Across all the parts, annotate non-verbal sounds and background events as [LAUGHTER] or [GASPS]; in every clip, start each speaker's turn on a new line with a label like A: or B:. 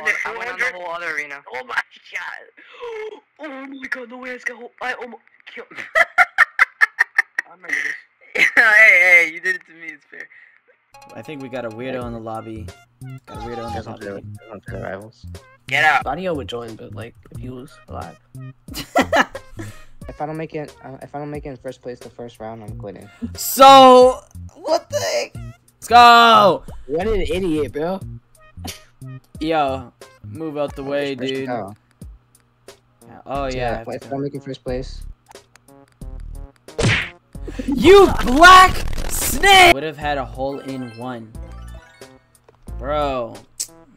A: I went on the whole other arena.
B: Oh my god. [GASPS] Oh my god, no way, it's got I almost killed. [LAUGHS] I remember this.
A: hey, hey, you did it to me. It's fair.
C: I think we got a weirdo in the lobby. Got a weirdo in the lobby.
D: rivals.
A: Get out.
B: Audio would join, but like if he was alive. [LAUGHS]
D: If I don't make it, uh, if I don't make it in first place the first round, I'm quitting.
C: So, what the heck? Let's go!
B: What an idiot, bro.
C: Yo, move out the way, dude.
D: go.
C: Yeah, Oh,
D: So,
C: yeah. I
D: yeah.
C: have
D: If I
C: go.
D: don't make first place,
C: You black snake! Would have had a hole in one. Bro. Oh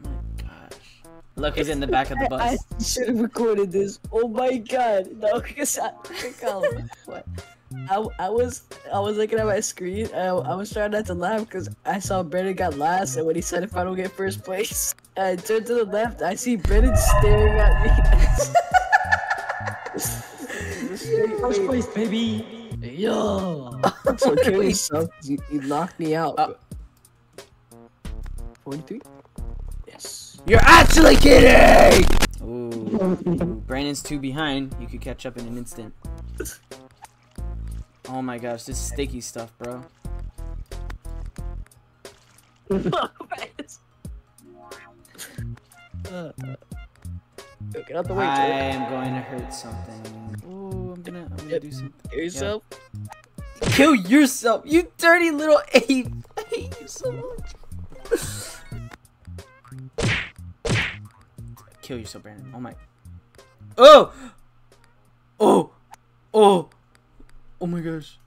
C: my gosh. Look who's in the back of the bus. [LAUGHS]
B: I,
C: bus.
B: should have recorded this. Oh my god. No, because I, [LAUGHS] what? I, I was I was looking at my screen. I, I was trying not to laugh because I saw Brennan got last, and when he said if I don't get first place, I turn to the left. I see Brennan staring at me. [LAUGHS] first place, baby. Yo. [LAUGHS] so kill yourself. You, you knocked me out.
C: Uh.
B: Forty-three. Yes.
C: You're actually kidding! Ooh. Brandon's two behind. You could catch up in an instant. Oh my gosh, this is sticky stuff, bro. [LAUGHS]
B: Uh, Yo, get out the way,
C: I
B: Joe.
C: am going to hurt something. Ooh, I'm gonna, I'm gonna
B: Yep.
C: do something.
B: Kill yourself.
C: Kill yourself, you dirty little [LAUGHS] ape! I hate you so much. Kill yourself, Brandon. Oh my. Oh! Oh! Oh! Oh my gosh.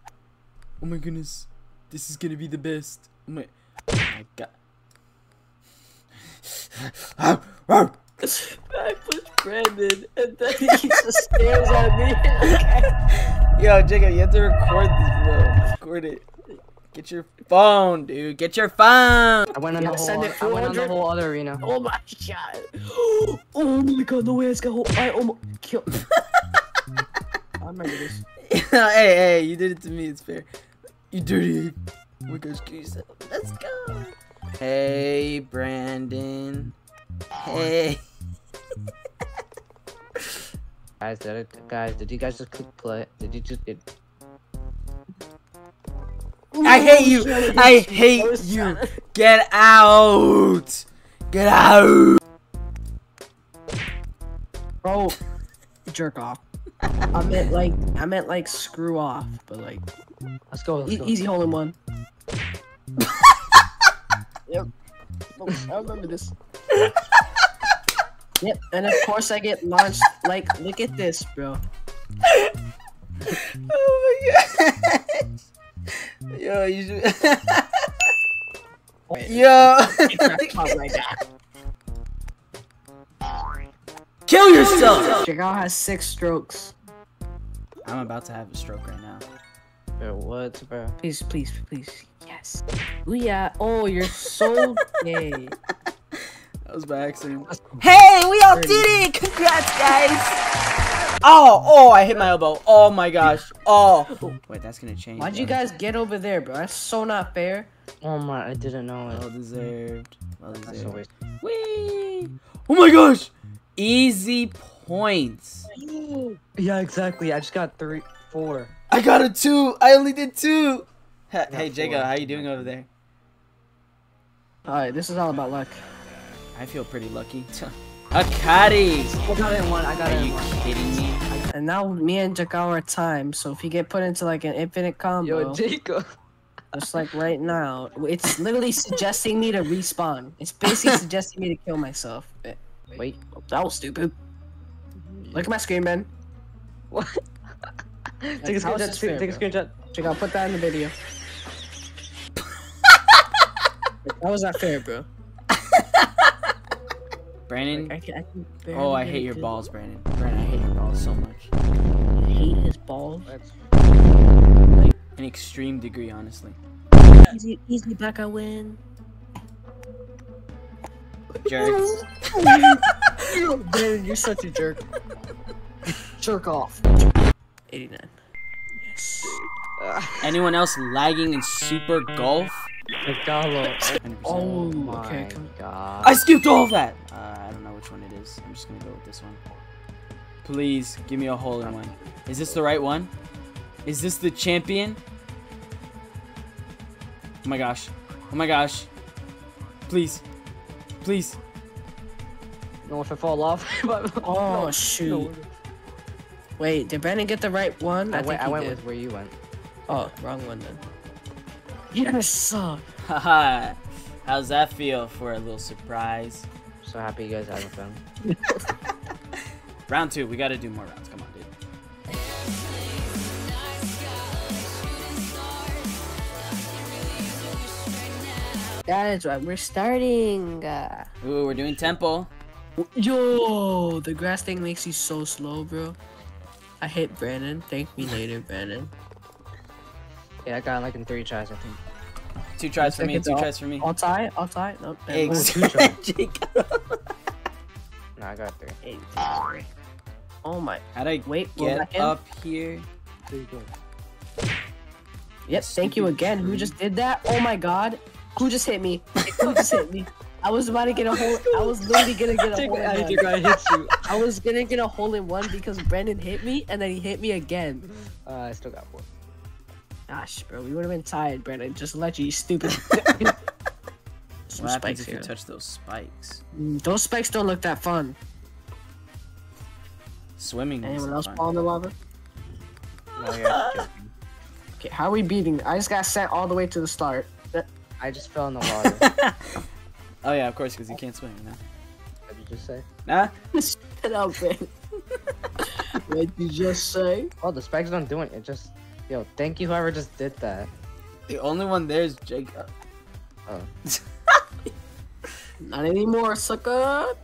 C: Oh my goodness. This is gonna be the best. Oh my. Oh my god.
B: I pushed Brandon, and then he just stares at me.
C: Yo, Jacob, you have to record this, bro. Record it. Get your phone, dude. Get your phone.
D: I went on
B: Yeah,
D: the whole.
B: send it
D: I went on the whole other arena.
B: oh my god! [GASPS] Oh my god! No way! It's got. I almost killed. [LAUGHS] I remember this. [LAUGHS]
C: hey, hey, you did it to me. It's fair. You dirty ape. Oh my gosh, kill yourself. Let's go. Hey, Brandon. Hey. [LAUGHS]
D: Guys, did it, guys, did you guys just click play? Did you just did?
C: I hate you. I hate you. Get out. Get out.
B: Bro, jerk off. I meant like I meant like screw off, but like
D: Let's go. Let's
B: e-
D: go.
B: easy hole in one. Yep. Oh, I remember this. [LAUGHS] yep, and of course I get launched. Like, look at this, bro.
C: Oh my god. Yo, you should. Yo.
B: Caught right now.
C: Kill yourself.
B: Jagal has six strokes.
C: I'm about to have a stroke right now.
D: Bro, what, bro?
B: Please, please, please. Yes. Ooh, yeah. Oh, you're so gay. [LAUGHS]
C: That was by accident. Hey, we all did it! Congrats, guys! Oh, oh, I hit my elbow. Oh my gosh. Oh. Wait, that's gonna change.
B: Why'd you guys get over there, bro? That's so not fair.
D: Oh my, I didn't know
C: Well
D: it.
C: deserved. Well
D: That's a
C: deserved.
D: waste.
C: Whee! Oh my gosh! Easy points.
D: Yeah, exactly. I just got three, four.
C: I got a two. I only did two. Hey, hey
D: Got
C: Jacob,
D: four.
C: how you doing over there?
B: Alright, this is all about luck.
C: I feel pretty lucky. [LAUGHS] a caddy.
B: I got it in one. I got
C: Are
B: it in
C: you
B: one.
C: kidding me?
B: And now me and Jagal are timed, so if you get put into like an infinite combo,
D: Yo, Jacob.
B: just like right now, it's literally [LAUGHS] suggesting me to respawn. It's basically suggesting me to kill myself. Eh,
D: Wait.
B: That was stupid. Look at my screen, man.
D: What? [LAUGHS] take a screenshot. Take a
B: bro?
D: screenshot.
B: Jagal, put that in the video. How was that fair, bro? [LAUGHS]
C: Brandon.
B: I can, I can
C: Oh, I hate your
B: to-
C: balls, Brandon. Brandon, I hate your balls so much.
B: I hate his balls.
D: Let's.
C: Like, an extreme degree, honestly.
B: Easy, easy back, I win.
C: Jerk. [LAUGHS]
B: Dude, you're such a jerk. [LAUGHS] jerk off. 89. Yes.
C: Anyone else lagging in Super Golf? [LAUGHS]
D: McDonald's.
C: 100%.
B: Oh,
D: my
B: okay.
D: god.
C: I skipped all of that. Uh, I don't know which one it is. I'm just gonna go with this one. Please give me a hole in one. Is this the right one? Is this the champion? Oh my gosh. Oh my gosh. Please. Please.
D: No, if I fall off. [LAUGHS]
B: Oh
D: no,
B: shoot!
D: no.
B: Wait, did Brandon get the right one?
D: I,
B: think
D: went, I
B: he
D: went with where you went.
B: Oh, wrong one then. Yes.
C: Haha. [LAUGHS] How's that feel for a little surprise?
D: So happy you guys having [LAUGHS] fun.
C: Round two. We gotta do more rounds. Come on, dude.
B: That is right. We're starting. Uh,
C: Ooh, we're doing tempo.
B: yo, the grass thing makes you so slow, bro. I hit Brandon. Thank me later, Brandon.
D: Yeah, I got like in three tries, I think.
C: Two tries for me. Two
B: off.
C: tries for me.
B: I'll tie. I'll tie. Nope. never mind.
C: Eggs. Jacob. [LAUGHS]
D: No, I got three.
B: Eight, three. Oh my.
C: How'd I
B: Wait,
C: get up here?
D: There you go.
B: Yep. Thank you
C: Stupid
B: again. Who just did that? Oh my God. Who just hit me? Who just hit me? I was about to get a hole. I was literally gonna get a hole. in one.
D: I hit you. [LAUGHS]
B: I was gonna get a hole in one because Brandon hit me and then he hit me again.
D: Uh, I still got four.
B: Gosh, bro, we would have been tied, Brandon. Just let you, you stupid. [LAUGHS] Some
C: What happens
B: spikes
C: if you touch those spikes?
B: Mm, Those spikes don't look that fun.
C: Swimming.
B: Anyone else
C: fun.
B: fall in the lava?
D: No, you're actually joking. [LAUGHS]
B: Okay, how are we beating? I just got sent all the way to the start.
D: I just fell in the [LAUGHS] water.
C: oh yeah, of course, because you can't swim. You know?
D: what did you just say?
C: Nah.
B: Shut up, man. what did you just say?
D: Oh, the spikes don't do it. It just. Yo, thank you whoever just did that.
C: The only one there is Jacob.
D: Oh. [LAUGHS]
B: Not anymore, sucker.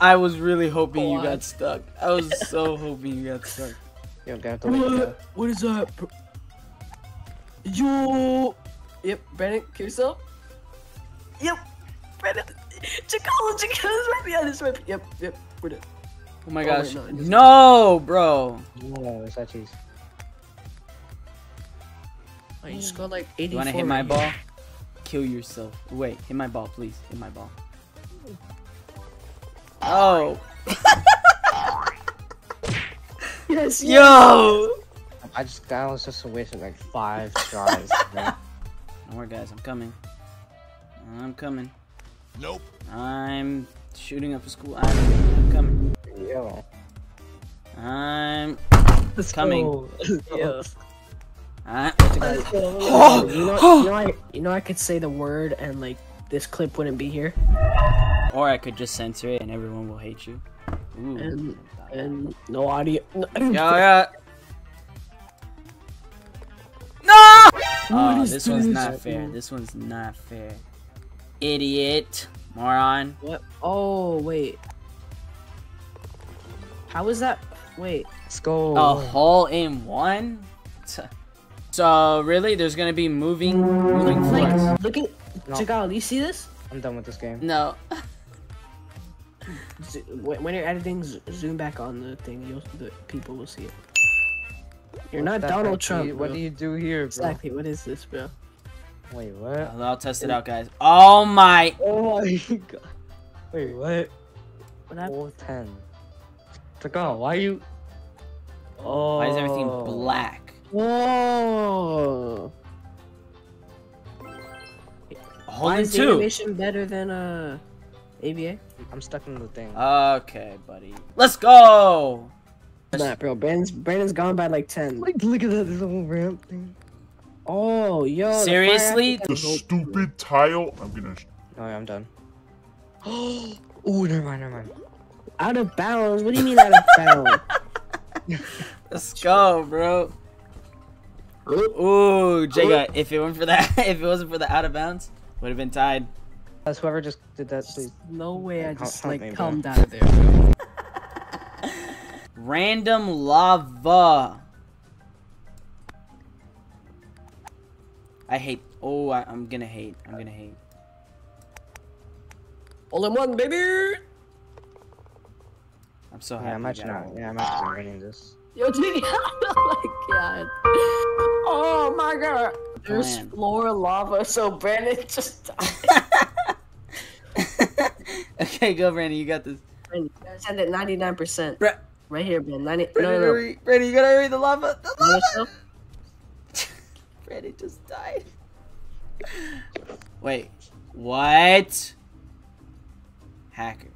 C: I was really hoping you got stuck. I was so [LAUGHS] hoping you got stuck.
D: Yo, have to
B: What? What is that? bro? Yo. Yep, Brandon, kill yourself. Yep, Brandon. Chicolo, Chicolo's right behind us. Right. Yep, yep, we're done.
C: Oh my
B: Oh,
C: gosh.
B: wait, no,
C: no, bro.
D: No, it's that cheese.
B: Oh, you scored like 84.
C: You wanna hit my ball? Kill yourself. Wait, hit my ball, please. Hit my ball. Oh.
B: here. [LAUGHS] Yes, yes.
C: Yo!
D: I just that was just a waste of like five [LAUGHS] tries. man.
C: Don't worry, guys. I'm coming. I'm coming.
E: Nope.
C: I'm shooting up a school. I'm, I'm coming.
D: Yo.
C: I'm.
B: Let's
C: Coming.
B: go. Yeah.
C: I'm [GASPS]
B: You know, you know, I, you know, I could say the word and like this clip wouldn't be here,
C: or I could just censor it and everyone will hate you. Ooh.
B: and and no audio. [LAUGHS] No.
C: Yo, yeah. No! Oh,
B: is
C: this one's not fair. This one's not fair. Idiot. Moron.
B: What? Oh wait. How is that? Wait.
D: Let's go.
C: A hole in one? So, really? There's gonna be moving, moving floors?
B: Like, look at
D: No.
B: Jagal. You see this?
D: I'm done with this game.
C: No. [LAUGHS]
B: When when you're editing, zoom back on the thing. You'll the people will see it. You're
D: What's
B: not Donald
D: back?
B: Trump.
D: What
B: bro.
D: do you do here, bro?
B: Exactly. What is this, bro?
D: Wait, what?
C: I'll I'll test it out, guys. Oh my.
D: Oh my god. Wait, what?
B: What happened?
D: Oh, 10. Tagal, why you? Oh.
C: Why is everything black?
B: Whoa.
C: A
B: Why
C: in
B: is the
C: two.
B: animation better than uh ABA?
D: I'm stuck in the thing.
C: Okay, buddy. Let's go.
B: Nah, bro. Brandon's Brandon's gone by like ten.
D: like, look at that. There's a whole ramp thing.
B: Oh, yo.
C: Seriously?
B: accident
E: The stupid tile. I'm gonna.
D: Oh, yeah, I'm done. [GASPS] Oh, never mind, never mind.
B: Out of bounds. What do you mean out of bounds? [LAUGHS]
C: Let's go, bro. Ooh, Jega, if it weren't for that, [LAUGHS] if it wasn't for the out of bounds, would have been tied.
D: That's whoever just did that, please.
B: No way. I
D: Help-
B: just like calmed out of there. [LAUGHS]
C: Random lava. I hate. Oh, I, I'm gonna hate. I'm gonna hate.
B: All in one, baby.
C: I'm so happy.
D: Yeah, I'm actually not. Yeah, I'm actually winning this.
B: Yo, Jiggy. [LAUGHS] oh my god. Oh my god. There's
C: Plan.
B: floor lava, so Brandon just [LAUGHS] died. [LAUGHS]
C: Okay, go, Brandy. You got this.
B: Brandon, you gotta send it 99%.
C: Bra-
B: Right here, man. 90. No, no, no.
C: hurry. Brandy, you gotta hurry. The lava. The lava.
B: Yourself?
C: Brandy just died. Wait. What? Hacker.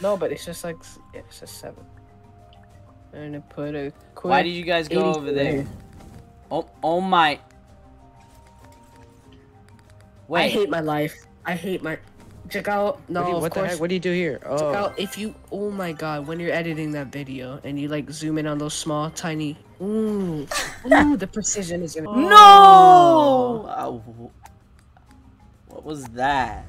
B: No, but it's just like it's a seven. And to put a quick.
C: Why did you guys go over there? Oh, oh my.
B: I hate my life. I hate my. Check out. No,
D: what do you,
B: of
D: what the
B: course.
D: heck? What do you do here?
B: Check
D: Oh,
B: out if you. Oh my god, when you're editing that video and you like zoom in on those small, tiny. Ooh, ooh, the precision is gonna. [LAUGHS]
C: No! Oh, what was that?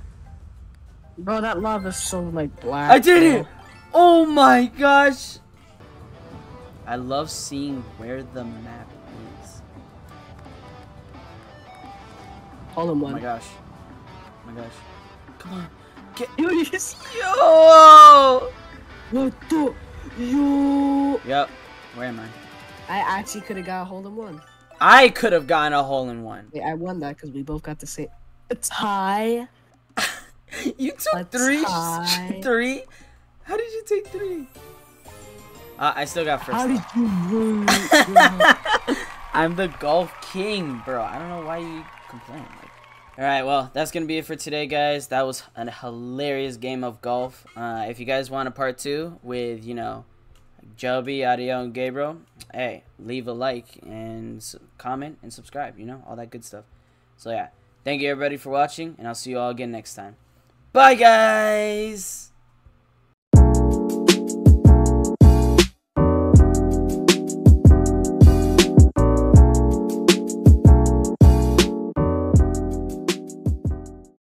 B: Bro, that lava's so like black.
C: I did
B: bro.
C: it! Oh my gosh! I love seeing where the map is.
B: All in
C: Oh
B: one.
C: my gosh. Oh my gosh. Come on. Get
B: Yo, you see-
C: Yo!
B: What the? Yo.
C: Yep. Where am I?
B: I actually could have got a hole in one.
C: I could have gotten a hole in one.
B: Wait, I won that because we both got the same. A tie. [LAUGHS]
C: You took
B: A
C: three?
B: tie. [LAUGHS]
C: Three? How did you take three? Uh, I still got first.
B: How did you win? [LAUGHS]
C: I'm the golf king, bro. I don't know why you complain. Like, all right, well, that's gonna be it for today, guys. That was a hilarious game of golf. Uh, if you guys want a part two with, you know, Joby, Adio, and Gabriel, hey, leave a like and comment and subscribe. You know, all that good stuff. So yeah, thank you everybody for watching, and I'll see you all again next time. Bye, guys.